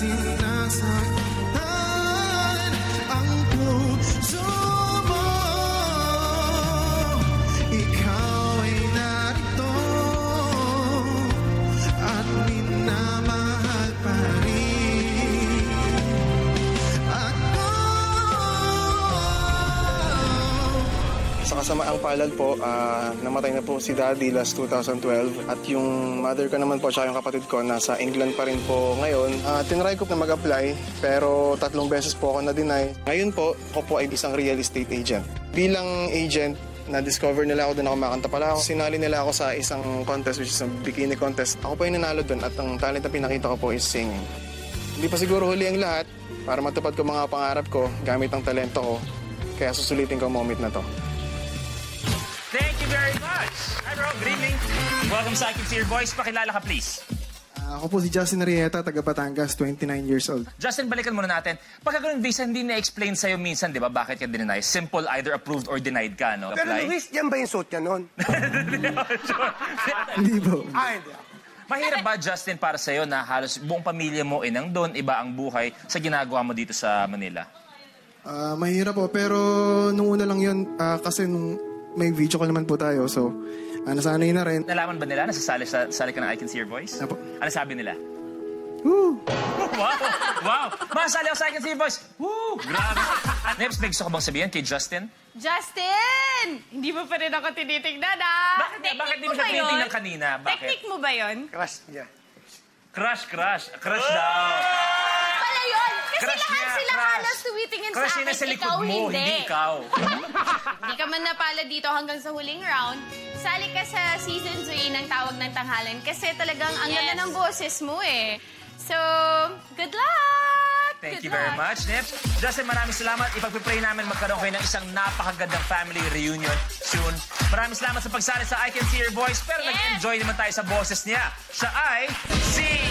sin danza. Kasama ang palad po, ah, namatay na po si daddy last 2012 at yung mother ko naman po tsaka yung kapatid ko nasa England pa rin po ngayon. Ah, tinry ko na mag-apply pero tatlong beses po ako na-deny. Ngayon po, ako po ay isang real estate agent. Bilang agent, na-discover nila ako doon ako makanta pala ako. Sinali nila ako sa isang contest which is a bikini contest. Ako po yung nanalo doon at ang talent na pinakita ko po is singing. Hindi pa siguro huli ang lahat para matupad ko mga pangarap ko gamit ang talento ko. Kaya susulitin ko ang moment na to. Thank you very much. Hi bro, good evening. Welcome sa Akin Your Voice. Pakilala ka please. Ah, ako po si Justin Arrieta, taga Batangas, 29 years old. Justin, balikan muna natin. Pagka ganun visa, hindi na-explain sa'yo minsan, di ba, bakit ka dinay? Simple, either approved or denied ka, no? Pero Apply? Luis, yan ba yung suit niya noon? Hindi po. ah, hindi. Mahirap ba, Justin, para sa'yo na halos buong pamilya mo inang doon, iba ang buhay sa ginagawa mo dito sa Manila? Ah, mahirap po, pero nung una lang yun, ah, kasi nung may video call naman po tayo, so ah, nasanay na rin. Nalaman ba nila na sasali, sa, sali ka ng I Can See Your Voice? Apo. Ano sabi nila? Woo! wow! Wow! Masali ako sa I Can See Your Voice! Woo! Grabe! Neps, may gusto ko bang sabihin kay Justin? Justin! Hindi mo pa rin ako tinitignan, ah! Bakit, bakit di mo siya tinitingnan kanina? Bakit? Technique mo ba yun? Crush niya. Crush, crush. Crush daw. Pala yun! Kasi Crush lahat niya, sila crush. halos tumitingin Crush sa yun akin, nasa likod ikaw mo, hindi. hindi ikaw. Hindi ka man napala dito hanggang sa huling round. Sali ka sa season 3 ng Tawag ng Tanghalan kasi talagang ang ganda ng boses mo eh. So, good luck! Thank Good you very luck. much, Nips. Justin, maraming salamat. Ipagpipray namin magkaroon kayo ng isang napakagandang family reunion soon. Maraming salamat sa pagsali sa I Can See Your Voice. Pero Yes. nag-enjoy naman tayo sa boses niya. Siya ay singer